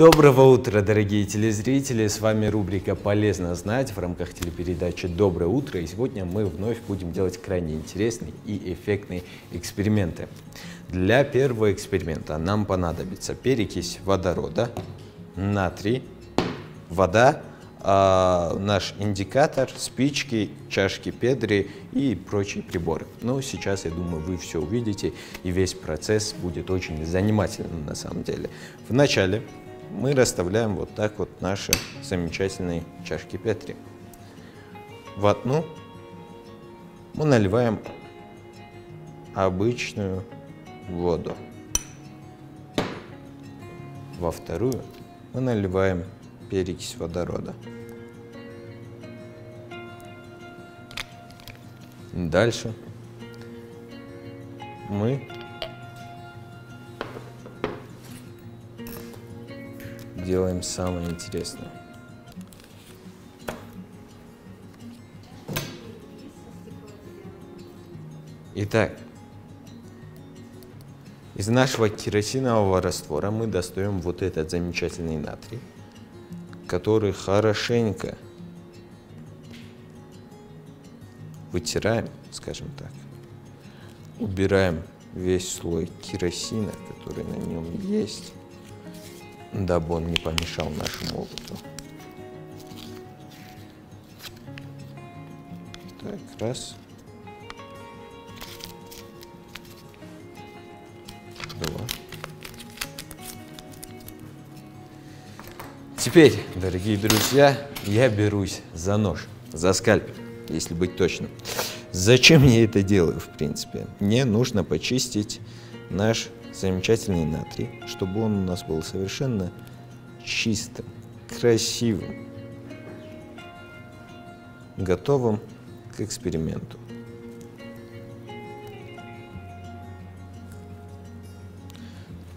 Доброго утра, дорогие телезрители! С вами рубрика «Полезно знать» в рамках телепередачи «Доброе утро». И сегодня мы вновь будем делать крайне интересные и эффектные эксперименты. Для первого эксперимента нам понадобится перекись водорода, натрий, вода, э, наш индикатор, спички, чашки Педри и прочие приборы. Но сейчас, я думаю, вы все увидите, и весь процесс будет очень занимательным на самом деле. Вначале мы расставляем вот так вот наши замечательные чашки Петри. В одну мы наливаем обычную воду. Во вторую мы наливаем перекись водорода. Дальше мы делаем самое интересное. Итак, из нашего керосинового раствора мы достаем вот этот замечательный натрий, который хорошенько вытираем, скажем так, убираем весь слой керосина, который на нем есть, дабы он не помешал нашему опыту. Так, раз. Два. Теперь, дорогие друзья, я берусь за нож, за скальпель, если быть точным. Зачем я это делаю, в принципе? Мне нужно почистить наш замечательный натрий, чтобы он у нас был совершенно чистым, красивым, готовым к эксперименту.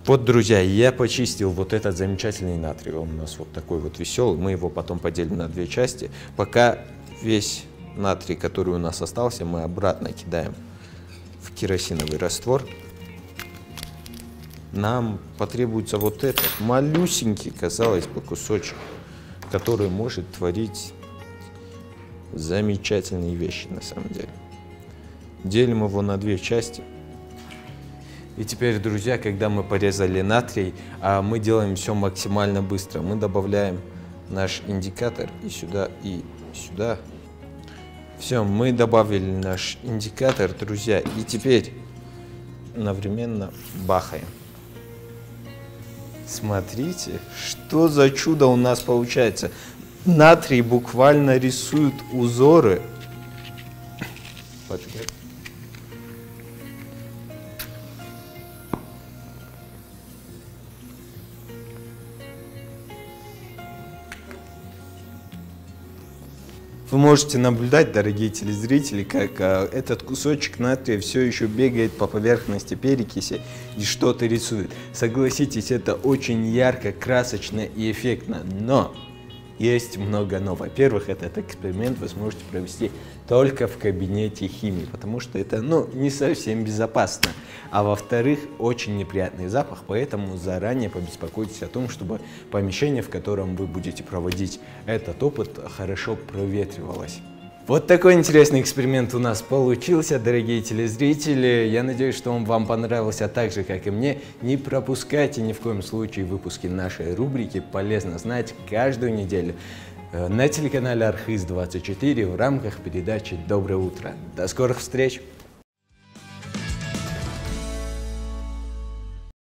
Вот, друзья, я почистил вот этот замечательный натрий. Он у нас вот такой вот веселый. Мы его потом поделим на две части. Пока весь натрий, который у нас остался, мы обратно кидаем в керосиновый раствор нам потребуется вот этот малюсенький, казалось бы, кусочек, который может творить замечательные вещи на самом деле. Делим его на две части. И теперь, друзья, когда мы порезали натрий, а мы делаем все максимально быстро. Мы добавляем наш индикатор и сюда, и сюда. Все, мы добавили наш индикатор, друзья. И теперь одновременно бахаем. Смотрите, что за чудо у нас получается. Натрий буквально рисует узоры. Поджигай. Вы можете наблюдать, дорогие телезрители, как а, этот кусочек натрия все еще бегает по поверхности перекиси и что-то рисует. Согласитесь, это очень ярко, красочно и эффектно, но есть много но. Во-первых, этот эксперимент вы сможете провести только в кабинете химии, потому что это ну, не совсем безопасно. А во-вторых, очень неприятный запах, поэтому заранее побеспокойтесь о том, чтобы помещение, в котором вы будете проводить этот опыт, хорошо проветривалось. Вот такой интересный эксперимент у нас получился, дорогие телезрители. Я надеюсь, что он вам понравился так же, как и мне. Не пропускайте ни в коем случае выпуски нашей рубрики «Полезно знать» каждую неделю э, на телеканале Архиз 24 в рамках передачи «Доброе утро». До скорых встреч!